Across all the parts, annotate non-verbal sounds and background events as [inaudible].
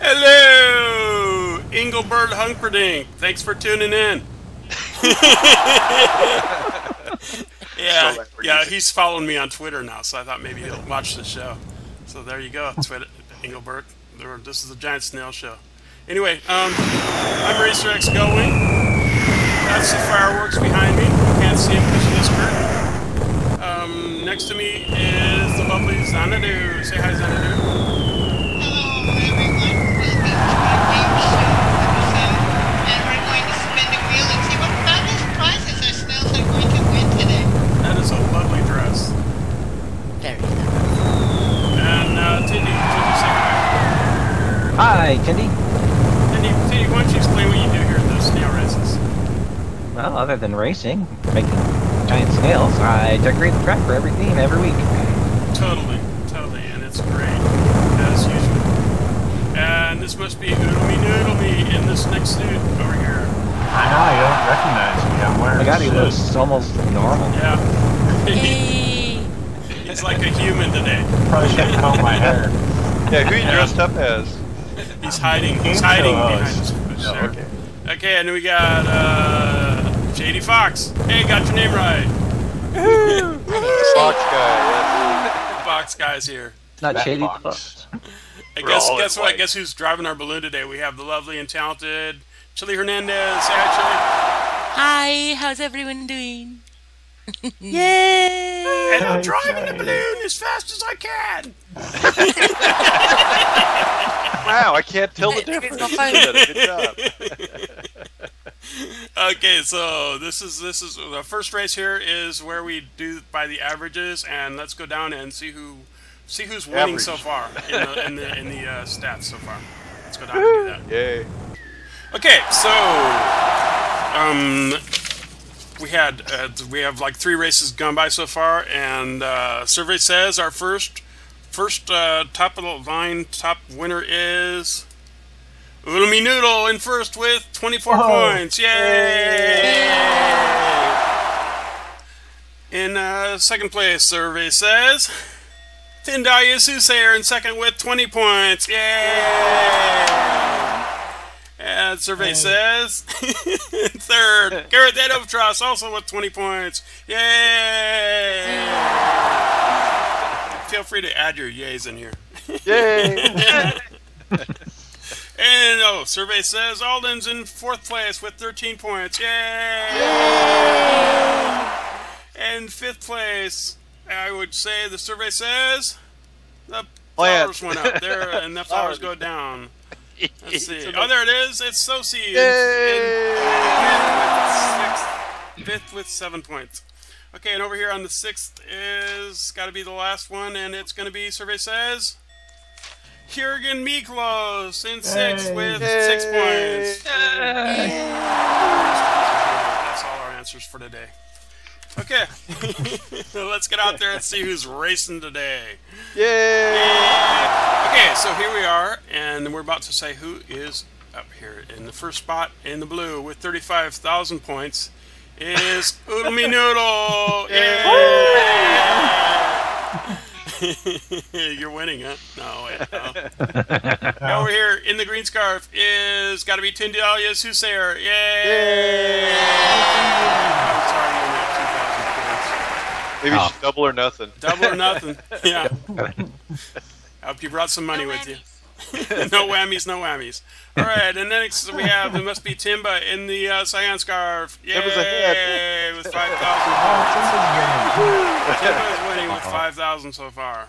Hello, Engelbert Humperdinck. Thanks for tuning in. [laughs] yeah, yeah, he's following me on Twitter now, so I thought maybe he'll watch the show. So there you go, Twitter, Engelbert. This is the Giant Snail Show. Anyway, um, I'm Racer X Gullwing. That's the fireworks behind me. Can't see them because of this curtain. Um, next to me is the lovely Xanadu. Say hi, Xanadu. Hello, everyone. Welcome to our game show episode. And we're going to spin the wheel and see what fabulous prizes our snails are going to win today. That is a lovely dress. Very nice. And uh, Tindy, Tindy, say hi. Hi, Tindy. Tindy, Tindy, why don't you explain what you do here at the snail races? Well, other than racing, making giant snails, I decorate the track for every team every week. Totally, totally, and it's great, as usual. And this must be Oodle Me Noodle Me in this next suit over here. I know, you don't recognize me. I'm wearing My God, he a suit. looks almost normal. Yeah. Hey. He's like a human today. Probably should comb my hair. [laughs] Yeah, who you dressed up as? He's hiding. He's hiding behind host. this Oh, okay. Okay, and we got uh, JD Fox. Hey, got your name right. [laughs] Fox guy. Fox guy's here. Not That shady. fox. I guess all guess what? white. Guess who's driving our balloon today? We have the lovely and talented Chili Hernandez. Say hi, Hi, how's everyone doing? [laughs] Yay! And I'm driving the balloon as fast as I can. [laughs] Wow, I can't tell the It's not difference. funny. Good job. Okay, so this is this is the first race here is where we do by the averages, and let's go down and see who see who's winning Average. so far in the in the, in the uh, stats so far. Let's go down and do that. Yay. Okay, so um, we had uh, we have like three races gone by so far, and uh, survey says our first first uh, top of the line top winner is Oodle Me Noodle in first with 24 Whoa. points. Yay! In uh, second place, survey says Tindalia Soothsayer in second with 20 points. Yay! And survey says [laughs] third, [laughs] Gareth the Albatross also with 20 points. Yay! [laughs] Feel free to add your yays in here. Yay. And oh, survey says Alden's in fourth place with 13 points. Yay! And fifth place, I would say the survey says the oh, Plant. flowers went up there [laughs] and the flowers go down. Let's see. [laughs] Oh, there it is. It's Yay! Fifth sixth, fifth with seven points. Okay, and over here on the sixth is got to be the last one, and it's going to be survey says Jurgen Miklos in six Yay. with six points. That's all our answers for today. Okay, [laughs] let's get out there and see who's racing today. Yay! Okay, so here we are, and we're about to say who is up here in the first spot in the blue with 35,000 points is Oodle Me Noodle. [laughs] Yay! [laughs] You're winning, huh? No, wait, no. [laughs] Over here in the green scarf is got to be Tindalia Soothsayer. Yay! I'm sorry, you only have 2,000 points. Maybe Oh. she's double or nothing. Double or nothing. [laughs] Yeah. I hope you brought some money No with you. Whammies. [laughs] no whammies, no whammies. All right, and next we have it must be Timba in the uh, cyan scarf. Yay! Timba's ahead. With five [laughs] thousand. Oh, Timba is winning with five thousand so far.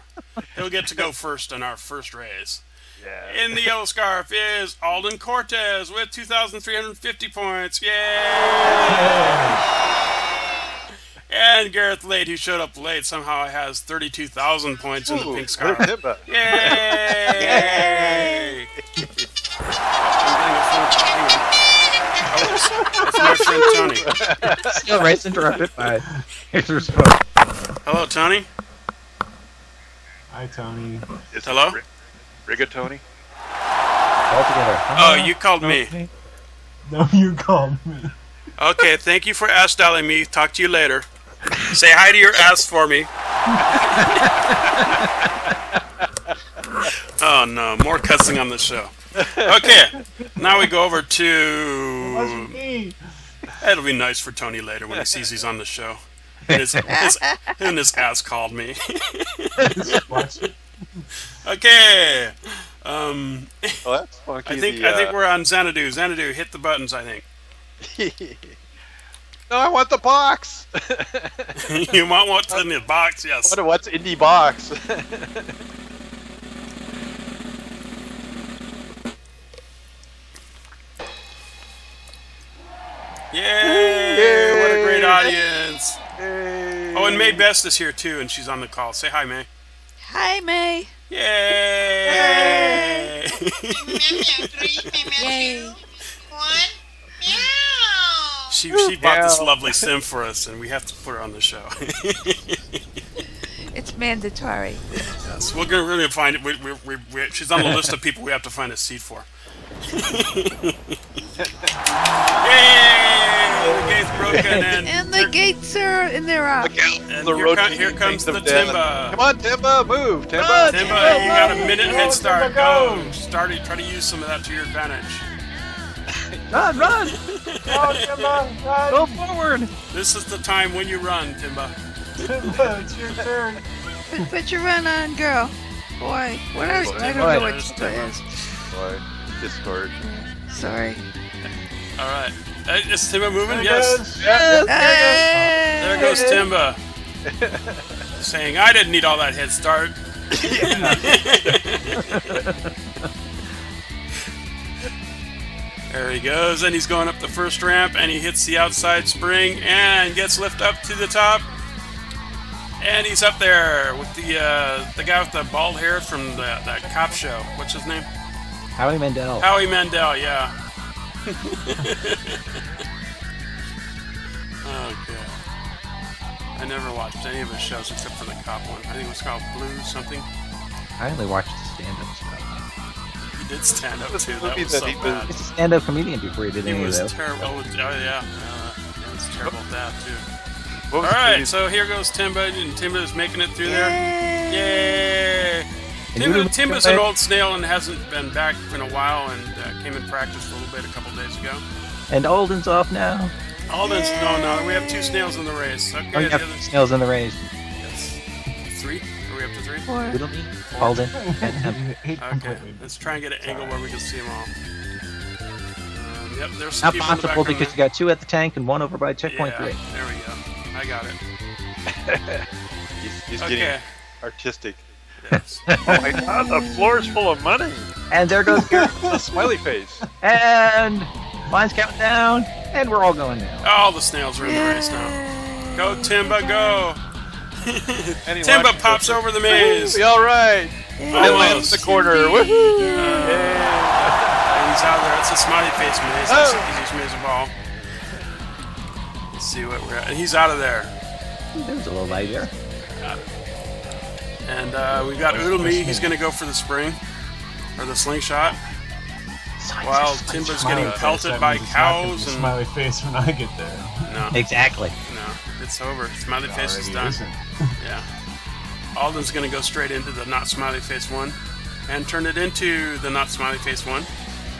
He'll get to go first in our first race. Yeah. In the yellow scarf is Alden Cortez with 2,350 points. Yay! And Gareth Late, who showed up late, somehow has 32,000 points in the pink what scarf. a Timba. Yay! That's my friend Tony. [laughs] Still race interrupted by Razor's foot. Hello, Tony. Hi, Tony. Is Hello? it Ri- Rigatoni? All together. Oh, you called me. No, you called me. Okay, thank you for ass dialing me. Talk to you later. Say hi to your ass for me. oh no, more cussing on the show. Okay, now we go over to. It'll be nice for Tony later when he sees he's on the show. And his, his, and his ass called me. Okay. Um, funky. I think the, I think uh, we're on Xanadu. Xanadu, hit the buttons. I think. [laughs] no, I want the box. [laughs] you might want what's in the box? Yes. what, what's indie box? Yay! What a great audience. Yay. Oh, and May Best is here too, and she's on the call. Say hi, May. Hi, May. Yay! Meow, three, [laughs] Yay. one, meow. She she bought this lovely sim for us, and we have to put her on the show. [laughs] It's mandatory. yes, we're gonna really find it. We, we, we, we, she's on the list of people we have to find a seat for. [laughs] Yay! The gate's broken, and, And the gates are in their uh, Look out. and the here, road co- here comes the Timba. Come on, Timba, move, Timba. Run, Timba, you got a minute Go, head start. Go. go. Start it. Try to use some of that to your advantage. Run, run! Oh, Timba, run. Go forward! This is the time when you run, Timba. Timba, it's your turn. put, put your run on, girl. Boy, what are, I don't know Boy. what There's Timba Timba. is. Boy, Discord. Sorry. All right. Uh, is Timba moving? There it Yes. goes. Hey! There goes Timba. Saying, I didn't need all that head start. [laughs] [laughs] there he goes, and he's going up the first ramp, and he hits the outside spring and gets lift up to the top. And he's up there with the uh, the guy with the bald hair from the, that cop show. What's his name? Howie Mandel. Howie Mandel, yeah. [laughs] okay. I never watched any of his shows except for the cop one. I think it was called Blue something. I only watched did stand up too. That movie was so he was- bad. He's a stand-up comedian before he did He any of was those. terrible. Oh, oh, yeah. Uh, it was terrible at that too. What was right, so here goes Timba, and Timba is making it through there. Yay! Yay! And you Timba, remember Timba's that? an old snail and hasn't been back in a while, and uh, came in practice a little bit a couple days ago. And Alden's off now. Alden's no, no, we have two snails in the race. Okay, Oh, you the have other- snails in the race. Yes. Three? Are we up to three? Four. Little me, Alden, [laughs] and him. Okay. Let's try and get an angle where we can see them all. Um, yep, there's some Not people in the possible background because you got two at the tank and one over by checkpoint yeah, three. there we go. I got it. [laughs] He's, he's Okay. getting artistic. Yes. [laughs] Oh my god, the floor's full of money. And there goes Garrett. A smiley face. and mine's counting down, and we're all going down. all the snails are in the race now. Go, Timba, go! And Timba launched pops it. over the maze. Woohoo, All right. And lands in Almost. the corner. Woohoo! And he's out there. It's a smiley face maze. That's Oh. the easiest maze of all. Let's see what we're at. And he's out of there. There's a little light there. And uh, we've got Oodleme. He's going to go for the spring. Or the slingshot. While Timba's getting pelted by means it's not cows and... Smiley face when I get there. No, Exactly. No. It's over. Smiley face is done. isn't. [laughs] Yeah. Alden's going to go straight into the not smiley face one. And turn it into the not smiley face one.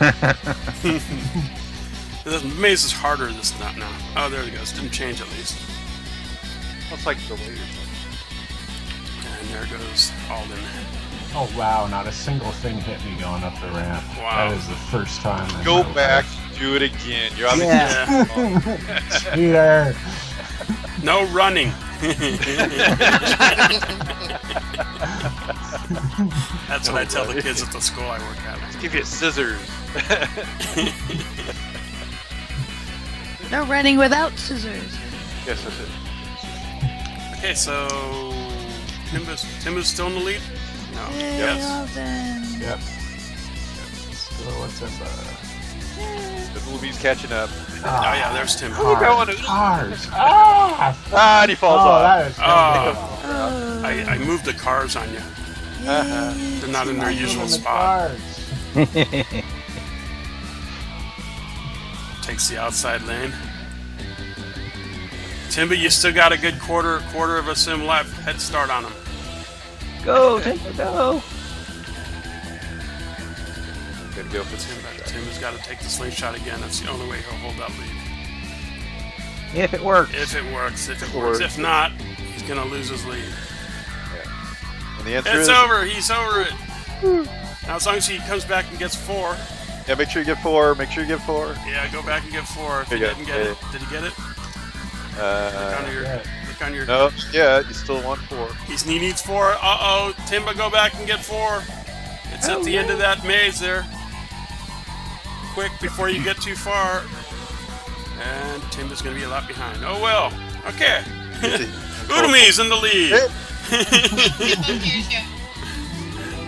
[laughs] [laughs] the maze is harder this not now. Oh, there it goes. Didn't change at least. Looks like the later. And there goes Alden. Oh wow, not a single thing hit me going up the ramp. Wow. That is the first time. in Go back, life. do it again. You're obviously Yeah. Peter. No running. That's what I tell the kids at the school I work at. give you scissors. No running without scissors. Yes, that's it. Okay, so Timba's, Timba's still in the lead? No. Yay, Yes. Alden. Yep. Still what's up? The movie's catching up. Oh yeah, there's Timba. cars. Cars. Ah! Ah, and he falls Oh, off. that is. Oh, Oh, I, I moved the cars on you. Uh-huh. They're not in their usual the spot. cars. [laughs] Takes the outside lane. Timba, you still got a good quarter quarter of a sim left head start on him. Go, Timba, go! Gotta go for Timba, Timba's got to take the slingshot again. That's the only way he'll hold that lead. If it works. If it works, if it Or- works. If not, he's gonna lose his lead. And the answer It's is over. He's over it. Now, as long as he comes back and gets four, yeah. Make sure you get four. Make sure you get four. yeah, go back and get four. If he you go. didn't get it, did he get it? Look Uh, on your, yeah. look on your. no, yeah, you still want four. He's, he needs four. Uh oh, Timba, go back and get four. It's at the end of that maze there. Quick before you get too far. And Tim Timba's gonna be a lot behind. Oh well. Okay. [laughs] Udami's in the lead. Timba hears [laughs] you.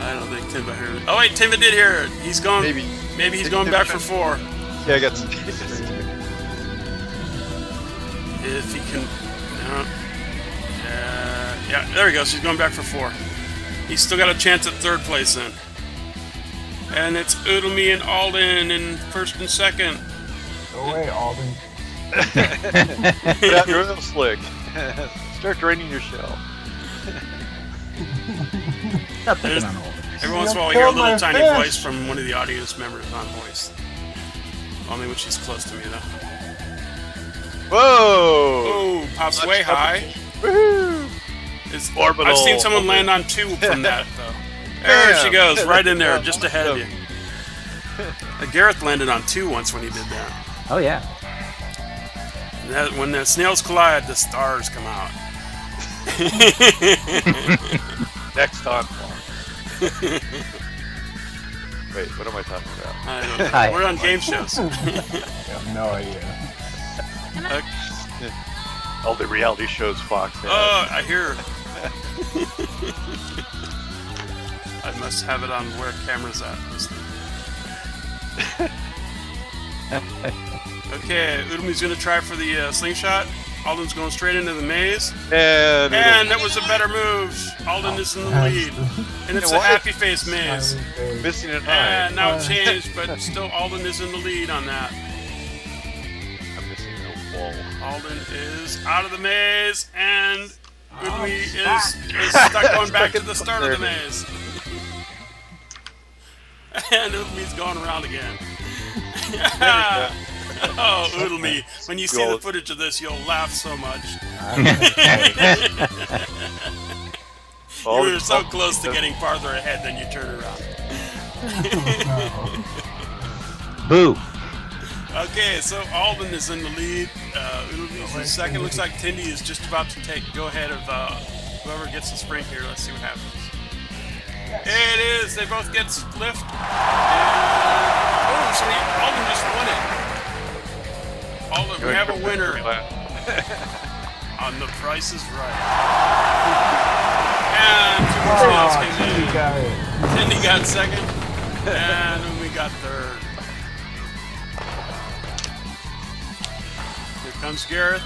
I don't think Timba heard it. Oh wait, Timba did hear it. He's going. Maybe. Maybe he's going back for four. Yeah, I got. If he can. No. Uh, yeah, there he goes. He's going back for four. He's still got a chance at third place then. And it's Oodle Me and Alden in first and second. Go away, Alden. Get out your oil slick. [laughs] Start draining your shell. [laughs] Stop picking There's- Every once in a while, we hear a little tiny fish. voice from one of the audience members on voice. Only when she's close to me, though. Whoa! Oh, pops Much way high. Woohoo! It's, Orbital. I've seen someone land on two from [laughs] that, though. There she goes, right in there, [laughs] just ahead of you. Uh, Gareth landed on two once when he did that. Oh, yeah. That, when the snails collide, the stars come out. [laughs] Next on. [laughs] Wait, what am I talking about? I don't know. We're on game shows. I have no idea. All the reality shows Fox has. Oh, I hear. I must have it on where camera's at. This [laughs] thing. okay, Udami's gonna try for the uh, slingshot. Alden's going straight into the maze. and And that was a better move. Alden is in the lead. And it's a happy face maze. missing an eye. And now it [laughs] changed, but still Alden is in the lead on that. I'm missing a wall. Alden is out of the maze, and Oodle Me is, is stuck [laughs] going back to the start of the maze. [laughs] and Oodle Me's going around again. [laughs] oh, Oodle Me, [laughs] when you see the footage of this, you'll laugh so much. All you the- were so close to getting farther ahead, then you turn around. Boo. Okay, so Alvin is in the lead. Uh, Oodle Me's in second. Looks like Tindy is just about to take go ahead of uh, whoever gets the sprint here. Let's see what happens. It is. They both get lift. And, oh, so he, Alden just won it. Alden, we have a winner [laughs] [laughs] on The Price is Right. And two more snails Oh, came you in. got it. Tindy got second, and we got third. Here comes Gareth.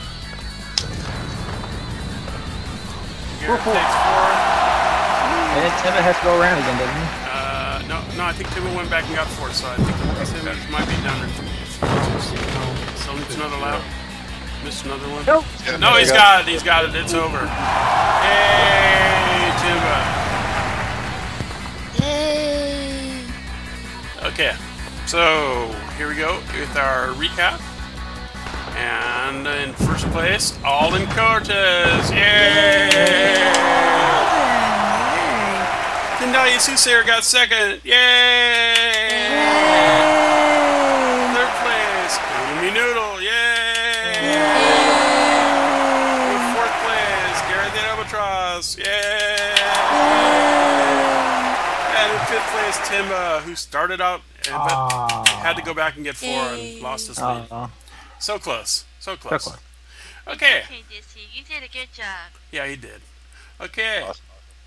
Gareth takes fourth. And then Timba has to go around again, doesn't he? Uh, no, no, I think Timmy went back and got fourth, so I think Timmy might be done. Still needs another lap. Missed another one. Nope. No, he's got it. He's got it. It's over. Yay, Timba. Yay! Okay, so here we go with our recap. And in first place, Alden Cortez. Yay! Tindalia Soothsayer got second. Yay! Third place, Oodle Me Noodle. Yay! In fourth place, Gareth the Albatross. Yay! And in fifth place, Timba, who started out but Ah. had to go back and get four and lost his lead. Oh, So close. So close. close. Okay. Okay, Jesse, you did a good job. Yeah, he did. Okay.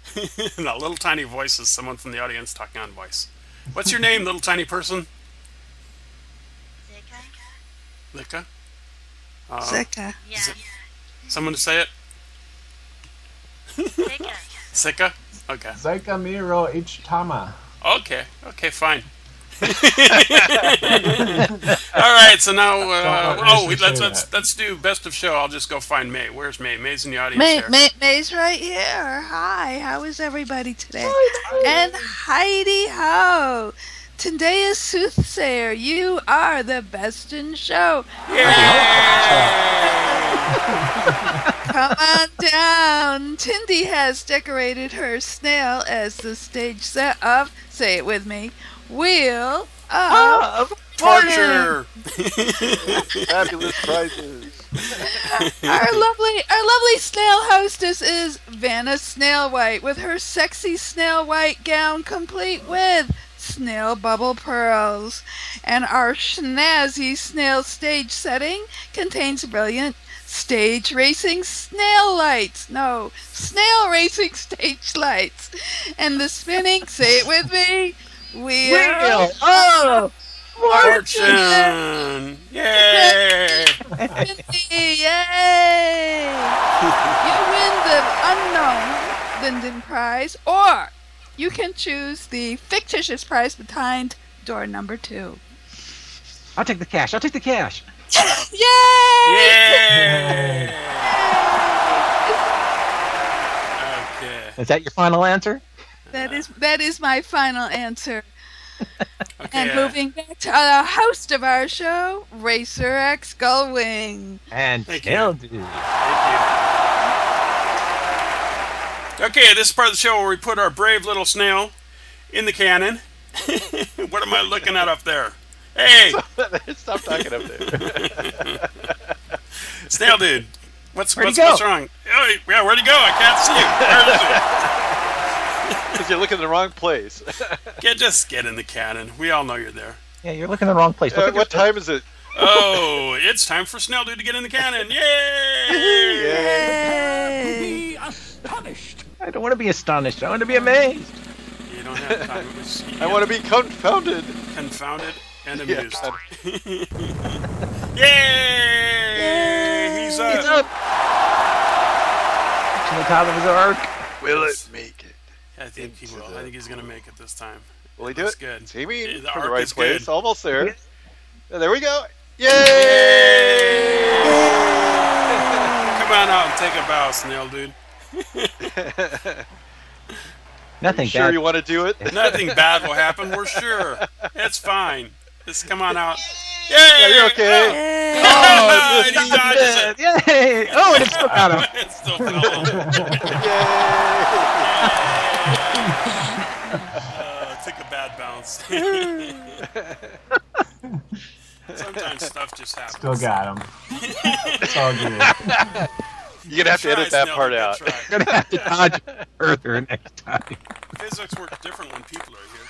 [laughs] now, little tiny voice is someone from the audience talking on voice. What's your name, little tiny person? Zeka? Lika? Uh, Zika. Yeah. someone to say it? Zeka. Sika? Okay. Zaika Miro Ichitama. Okay. Okay, fine. [laughs] All right. right, so now, uh, oh, let let's let's let's do best of show. I'll just go find May. Where's May? May's in the audience May, here. May, May's right here. Hi, how is everybody today? And Heidi Ho. Today is Soothsayer. You are the best in show. Yeah. Come on down. Tindy has decorated her snail as the stage set of, say it with me, Wheel of Torture. [laughs] Fabulous prizes. our lovely our lovely snail hostess is Vanna Snail White with her sexy snail white gown complete with snail bubble pearls. And our snazzy snail stage setting contains brilliant stage racing snail lights. No, snail racing [laughs] stage lights. And the spinning, say it with me, wheel, Wheel of Fortune. Yay! Yay! [laughs] You win the unknown Linden Prize, or you can choose the fictitious prize behind door number two. I'll take the cash. I'll take the cash. [laughs] Yay! Yay! Okay. Is that your final answer? That is that is my final answer. [laughs] Okay. And uh, moving back to the host of our show, Racer X Gullwing. And Thank you. Snail Dude. Thank you. Okay, this is part of the show where we put our brave little snail in the cannon. [laughs] what am I looking at up there? Hey, [laughs] Stop talking up there. snail dude. What's Where'd what's, what's wrong? Oh, yeah, where'd he go? I can't see him. Where is Because you're looking in the wrong place. [laughs] Get just get in the cannon. We all know you're there. Yeah, you're looking in the wrong place. Uh, what time is it? Oh, it's time for Snail Dude to get in the cannon. [laughs] Yay! Yay! I don't want to be astonished. I want to be amazed. You don't have time. It was- I want to be confounded. confounded and amused. God. [laughs] Yay! He's up. He's up. To the top of his arc. Will it make it? I think he will. I think he's gonna make it this time. Will he do it? good. See me Yeah, the from the right is place. good. Almost there. Yeah. Yeah, there we go. Yay! Come on out and take a bow, snail dude. [laughs] Nothing sure bad. you want to do it? [laughs] Nothing bad will happen. We're [laughs] sure. It's fine. Just come on out. Yay! Yeah, you're okay. Oh, Yay! Oh, and he dodges it. Yay! Oh, and it still got him. It still fell off. [laughs] Sometimes stuff just happens. Still got him. It's all good. You're gonna have to edit that Snail, part good out. try. Gonna have to dodge further next time. Physics work different when people are here.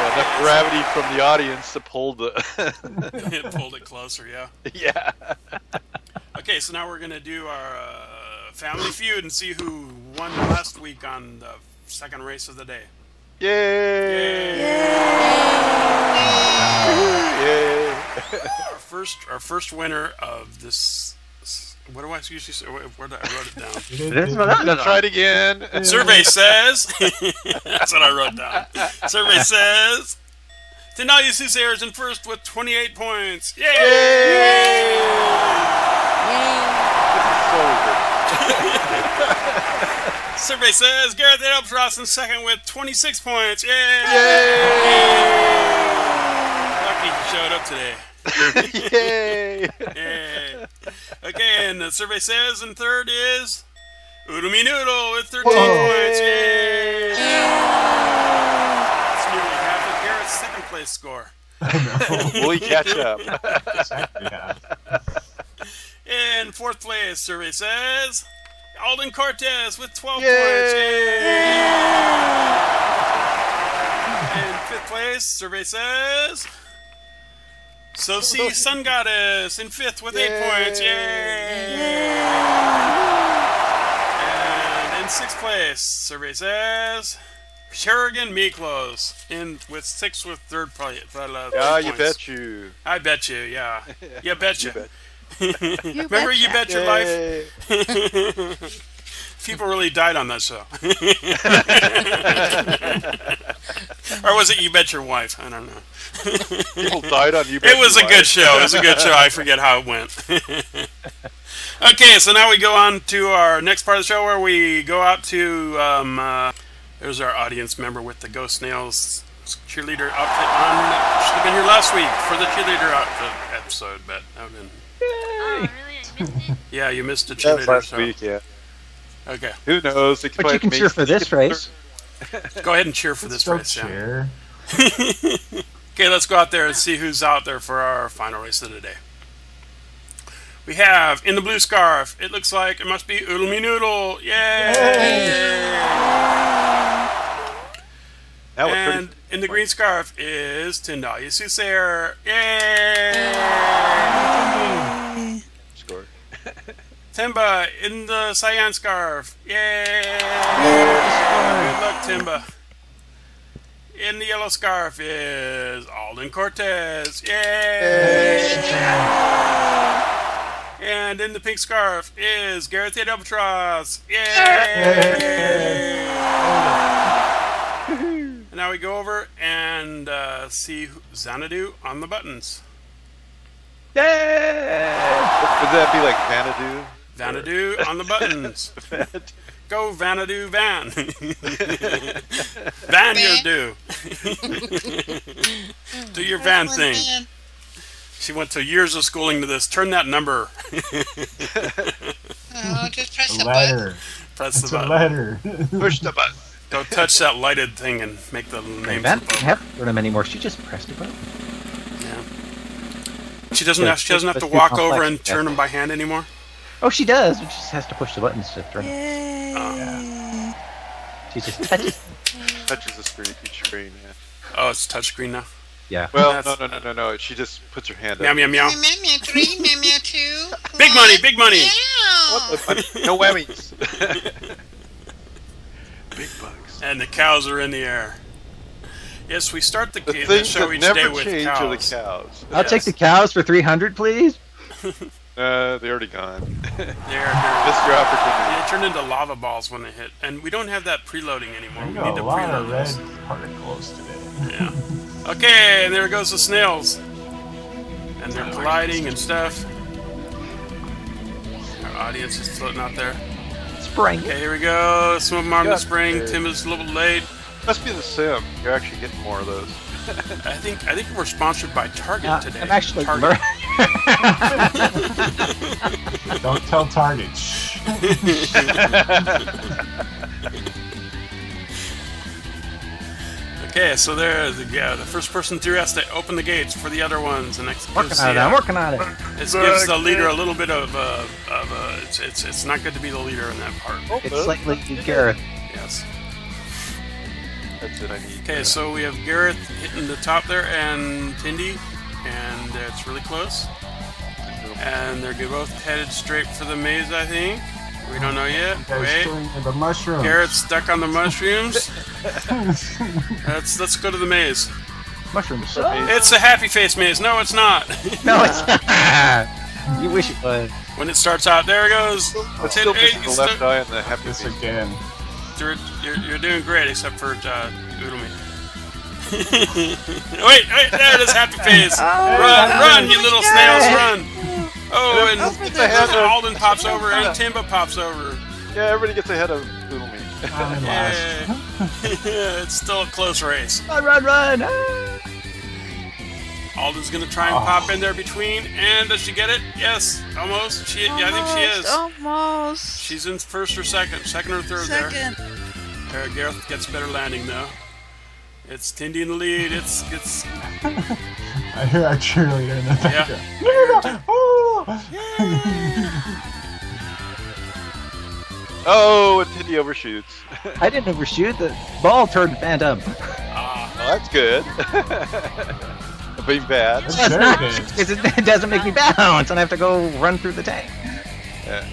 Yeah, enough gravity from the audience to pull the. it [laughs] pulled it closer, yeah. [laughs] yeah. Okay, so now we're gonna do our uh, family feud and see who won last week on the second race of the day. Yay! Yay! Yay! Our first, our first winner of this. What do I usually say? Where where did I wrote it down? [laughs] Let's try it again. Survey says. [laughs] That's what I wrote down. Survey says. Tenalia Soothsayer is in first with 28 points. Yay! Yay! Survey says Gareth Albatross in second with 26 points. Yay! Lucky he showed up today. [laughs] Yay! Yay. Okay, and the survey says in third is Oodle Me Noodle with 13 Whoa. points. Yay! That's nearly half of Garrett's second place score. [laughs] Will he catch up? [laughs] Yeah. In fourth place, survey says Alden Cortez with 12 Yay! points. Yay! In fifth place, survey says Sosi [laughs] Sun Goddess in fifth with eight points. Yay! And in sixth place, survey says Sherigan Miklos in with six with third place. Uh, yeah, you bet you. I bet you, yeah. [laughs] You bet you. bet. [laughs] You Remember, you bet your life. [laughs] People really died on that show. [laughs] or was it You Bet Your Wife? I don't know. People died on you. It was a good show. It was a good show. I forget how it went. okay, so now we go on to our next part of the show where we go out to. Um, uh, there's our audience member with the Ghost Snails cheerleader outfit on. Should have been here last week for the cheerleader outfit episode, but that would have been. Oh, really? I missed it? [laughs] Yeah, you missed the That was cheerleader. last so- week, yeah. Okay, Who knows? It But you can cheer for this race. [laughs] go ahead and cheer for this Still race. Yeah. cheer. [laughs] Okay, let's go out there and see who's out there for our final race of the day. We have in the blue scarf. It looks like it must be Oodle Me Noodle. Yay! That was And pretty. in the green scarf is Tyndall Soothsayer. Yay! Score. Timba in the cyan scarf. Yay! Good luck, Timba. In the yellow scarf is Alden Cortez. Yay! And in the pink scarf is Gareth the Albatross. Yay! And now we go over and uh, see who- Xanadu on the buttons. Yay! Would that be like Vanadu? Vanadu on the buttons. [laughs] Go Vanadu Van. van your do. [laughs] do your van thing. man. She went to years of schooling to this. Turn that number. [laughs] Oh, just press A the button. Press It's the button. letter. Push the button. Don't touch that lighted thing and make the names Van above. doesn't have to turn them anymore. She just pressed a button. Yeah. She doesn't Yeah, have. She doesn't have to walk over and turn them by hand anymore. Oh, she does. She just has to push the buttons to turn them. Yay. Oh, she just touches. [laughs] Touches the screen, each screen. Yeah. Oh, it's touchscreen now. Yeah. Well, no, no, no, no, no. She just puts her hand Meow up. meow meow. Meow, meow, meow, three, meow, meow, [laughs] two. Big money, big money. Meow. [laughs] no whammies. Big bucks. And the cows are in the air. Yes, we start the, The the things show that each day never with change cows. are the cows. I'll take the cows for 300, please. Uh, they're already gone. [laughs] They're, they're, Missed your opportunity. they turned into lava balls when they hit, and we don't have that preloading anymore. We We got need a to lot preload of red those. particles today. Yeah. Okay, and there goes the snails, and they're colliding and stuff. Our audience is floating out there. Spring. Okay, here we go. Some of them are on the spring. there. Tim is a little late. Must be the sim. You're actually getting more of those. I think I think we're sponsored by Target Uh, today. I'm actually. Target. [laughs] [laughs] Don't tell Target. [laughs] Okay, so there, the, yeah, the first person through has to open the gates for the other ones, and next working gives on it. the, I'm uh, working on it. It gives the leader a little bit of, uh, of uh, it's, it's it's not good to be the leader in that part. It's slightly Gareth. Yes. That's it. I need. Okay, so we have Gareth hitting the top there, and Tindy, and uh, it's really close. And they're both headed straight for the maze, I think. We don't know yet. Guys, Wait. the mushroom. Garrett's stuck on the mushrooms. [laughs] let's let's go to the maze. Mushroom. It's a happy face maze. No, it's not. [laughs] No, it's not. you wish it was. when it starts out, there it goes. It's still hey, missing the left eye and the happy this face. again. You're, you're, you're doing great, except for uh, Oodle Me. [laughs] wait, wait, there it is, happy face. run, run, you little snails, run. Oh, and It's ahead of- Alden pops over and Timba pops over. Yeah, everybody gets ahead of Oodle Me. Yeah, [laughs] it's still a close race. Run, run, run! Alden's gonna try and Oh. pop in there between, and does she get it? Yes, almost. She, yeah, I think she is. Almost. She's in first or second, second or third there. Second. Uh, Gareth gets better landing though. It's Tindy in the lead. It's it's [laughs] I hear our cheerleader in the yeah. background. [laughs] [laughs] Oh! Oh, and Tindy overshoots. I didn't overshoot. The ball turned phantom. Ah, Well, that's good. [laughs] Being bad. That's That's very not because it, it doesn't make me bounce, and I have to go run through the tank. Yeah.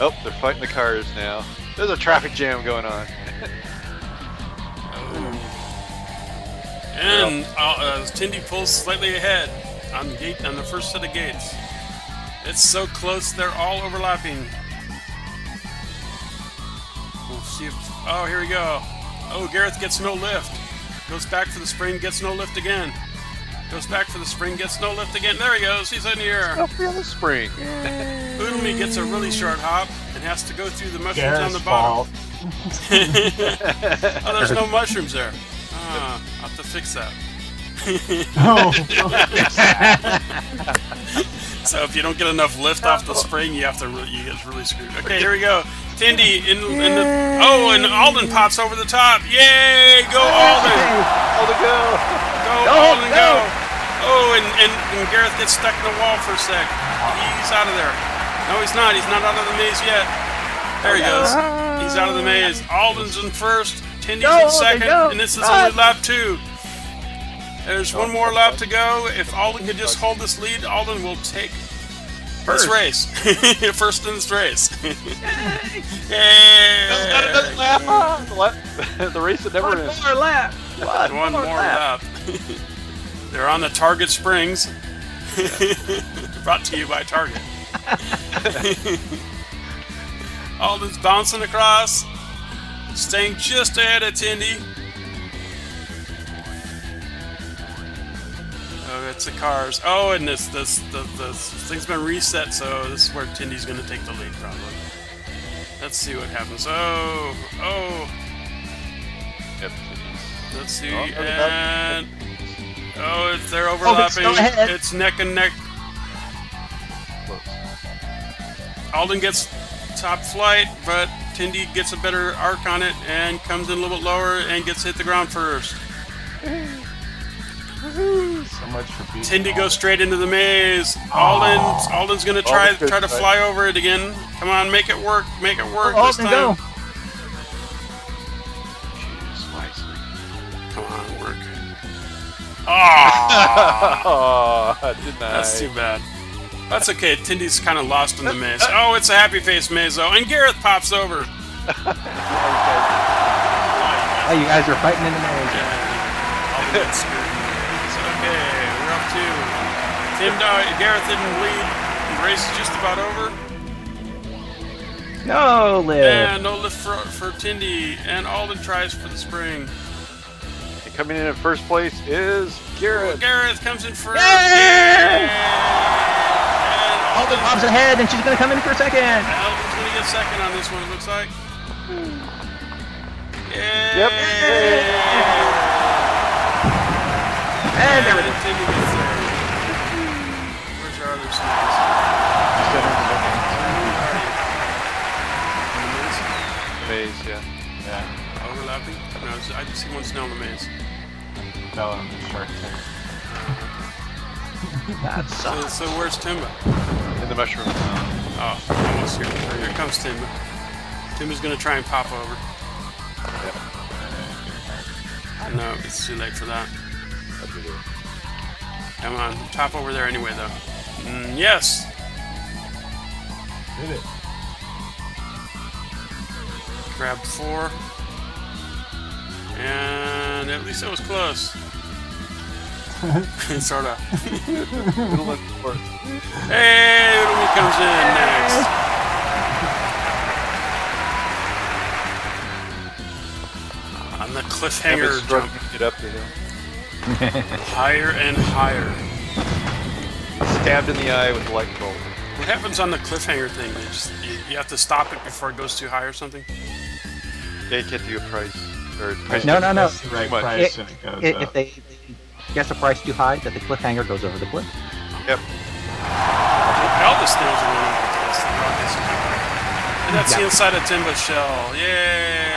Oh, they're fighting the cars now. There's a traffic jam going on. [laughs] and uh, uh, Tindy pulls slightly ahead on the gate on the first set of gates. It's so close; they're all overlapping. We'll see if, oh, here we go. Oh, Gareth gets no lift. Goes back for the spring, gets no lift again. Goes back for the spring, gets no lift again. There he goes. He's in the air. Go feel the spring. [laughs] Oodlemy gets a really short hop and has to go through the mushrooms on the bottom. [laughs] Oh, there's no [laughs] mushrooms there. Ah, I'll have to fix that. Oh, [laughs] So if you don't get enough lift off the spring, you have to really, you get really screwed. Okay, here we go. Tindy in, in the oh, and Alden pops over the top. Yay! Go Alden! To go. Go Alden! Go! Oh, and, and and Gareth gets stuck in the wall for a sec. He's out of there. No, he's not. He's not out of the maze yet. There he goes. He's out of the maze. Alden's in first. Tindy's in second, and this is only lap two. There's one more lap to go. If Alden could just hold this lead, Alden will take this race. [laughs] First in this race. Got another Yay! lap. The, lap. [laughs] the race that never One ends. more lap. One, One more lap. lap. [laughs] They're on the Target Springs. Brought to you by Target. Alden's bouncing across, staying just ahead of Tindy. It's the cars. Oh, and this, this, the, the thing's been reset, so this is where Tindy's going to take the lead, probably. Let's see what happens. Oh, oh, Yep. let's see, Oh, look at that. and oh, oh it's, they're overlapping. go ahead. It's neck and neck. Close. Alden gets top flight, but Tindy gets a better arc on it and comes in a little bit lower and gets hit the ground first. [laughs] so much for being Tindy goes straight into the maze. Alden's Alden's gonna try Alden's try to right? fly over it again. Come on, make it work. Make it work this Alden, time. go. Jeez, wisely. Come on, work. Ah, [laughs] Oh, didn't that's too bad. That's okay. Tindy's kind of lost in the maze. [laughs] Oh, it's a happy face maze though, and Gareth pops over. [laughs] Oh, you guys are fighting in the maze. Alden Tim Dow- Gareth didn't lead. The race is just about over. No lift. And no lift for, for Tindy. And Alden tries for the spring. And coming in at first place is Garrett. Oh, Gareth comes in first. Yay! And Alden Alden, pops ahead, and she's gonna come in for a second. Alden's going to get second on this one, it looks like. Yay! Yep. And there we And Maze, yeah. Yeah, Overlapping? No, I just see one snail in the maze. fell on the shark tank. [laughs] That So, sucks. so where's Timba? In the mushroom. Oh, almost here. Here comes Timba. Timba's gonna try and pop over. No, it's too late for that. That'd. Come on, top over there anyway, though. Mm, yes! Did it. Grab four. And at least it was close. sort of. Middle and fourth. Hey, Oodaloo comes in next. On the cliffhanger struggling jump. get up the hill. [laughs] Higher and higher. Stabbed in the eye with a light bulb. What happens on the cliffhanger thing? You, just, you, you have to stop it before it goes too high or something? They can't do a price. Or price No, no, no. That's the right price, It- and it goes I- up. If they guess the price too high, that the cliffhanger goes over the cliff. Yep. All the snails are running like this. They're all guessing too high. And that's the inside of Timba's shell. Yay!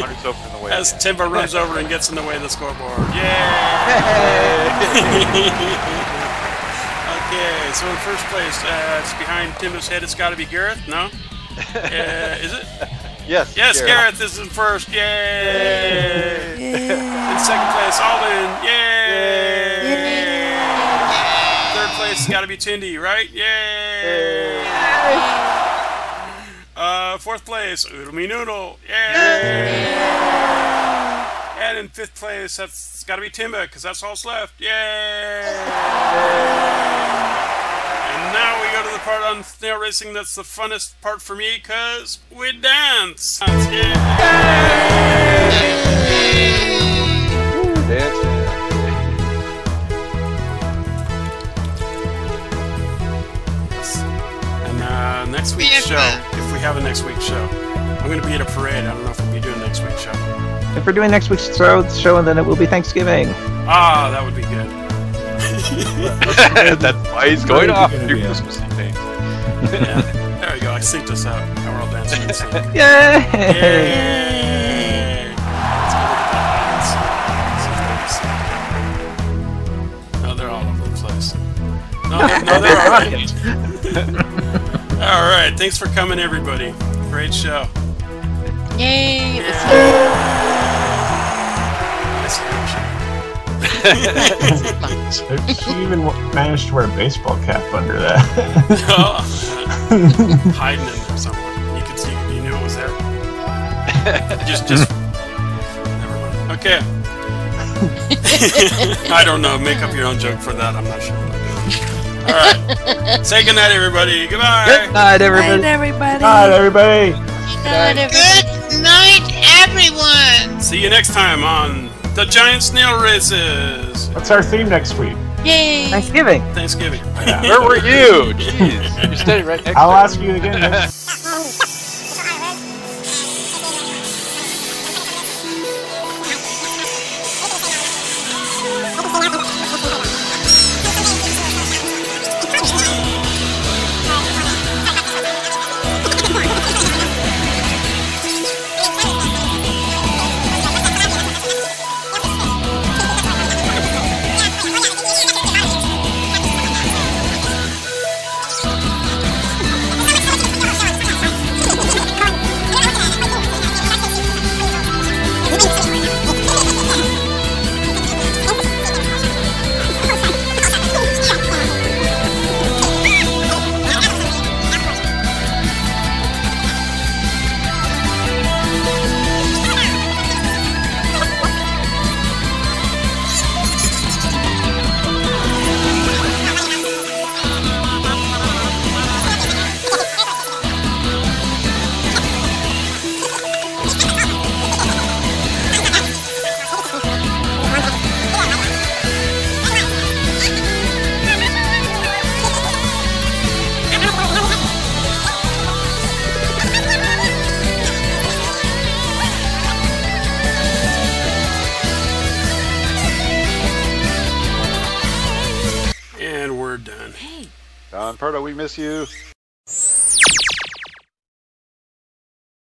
Hunter's [laughs] over in the way. As Timba runs over and gets in the way of the scoreboard. Yay! [laughs] okay, so in first place, uh, it's behind Timba's head. It's got to be Gareth, no? [laughs] Uh, is it? Yes. Yes, Gareth is in first. Yay! In second place, Alden. Yay! Third place has got to be Tindy, right? Yay! Uh, fourth place, Oodle Noodle. Yay! And in fifth place, that's got to be Timba, because that's all that's left. Yay! Part on snail racing that's the funnest part for me because we dance. Yeah. Dance. And uh, next week's Yes, show, ma'am. if we have a next week's show, I'm going to be at a parade. I don't know if we'll be doing next week's show. If we're doing next week's show, show, then it will be Thanksgiving. Ah, that would be good. [laughs] That's why he's going off you to gonna do be at? Christmas things. Yeah. There we go. I synced us out. Now we're all dancing in sync. Yay! Yay! Let's go look at that audience. See if they can see. No, they're all over the place. No, they're, no, [laughs] they're all right. [laughs] All right. Thanks for coming, everybody. Great show. Yay! It was Nice action. She even managed to wear a baseball cap under that. [laughs] [laughs] Hiding in there somewhere. You could see. You knew it was there. [laughs] Just, just. Never mind. Okay. [laughs] I don't know. Make up your own joke for that. I'm not sure. what I'm doing. All right. Say goodnight, everybody. Goodbye. Good night, everybody. Night, everybody. Hi, everybody. Good, everybody. Good night, everyone. See you next time on the Giant Snail Races. What's our theme next week? Yay! Thanksgiving. Thanksgiving. Where were you? Jeez, you're standing right next I'll to ask you again [laughs]